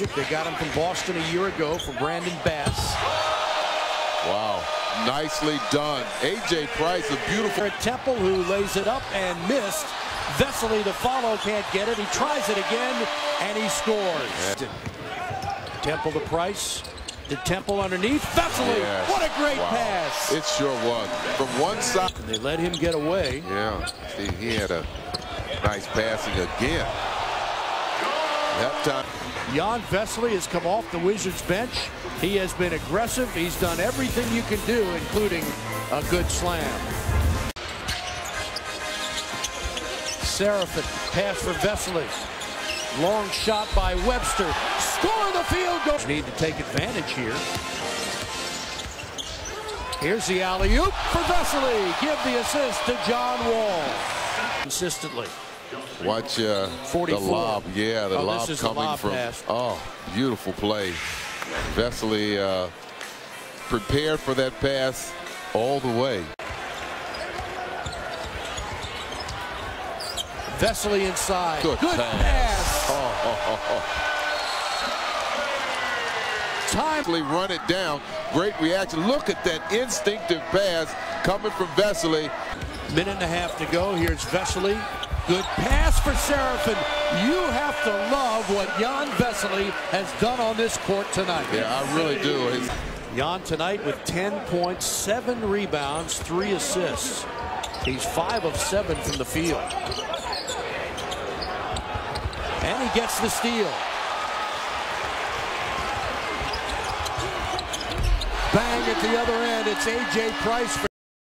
Magic. They got him from Boston a year ago for Brandon Bass. Wow. Nicely done. A.J. Price, a beautiful. Temple, who lays it up and missed. Vesely to follow, can't get it. He tries it again, and he scores. Yeah. Temple to Price. To Temple underneath. Vesely, yes. what a great wow. pass. It sure was. From one side. And they let him get away. Yeah, see, he had a nice passing again. That time. Jan Vesely has come off the Wizards bench. He has been aggressive. He's done everything you can do, including a good slam. Seraphin, pass for Vesely. Long shot by Webster. Score the field goal. Need to take advantage here. Here's the alley-oop for Vesely. Give the assist to John Wall. Consistently. Watch uh, the lob. Yeah, the oh, lob coming lob from. Pass. Oh, beautiful play. Vesely uh, prepared for that pass all the way. Vesely inside. Good, Good pass. pass. Oh, oh, oh, Timely run it down. Great reaction. Look at that instinctive pass coming from Vesely. Minute and a half to go. Here's Vesely. Good pass for Seraphin. You have to love what Jan Vesely has done on this court tonight. Yeah, I really do. Jan tonight with 10 points, 7 rebounds, 3 assists. He's 5 of 7 from the field. And he gets the steal. Bang at the other end. It's A.J. Price for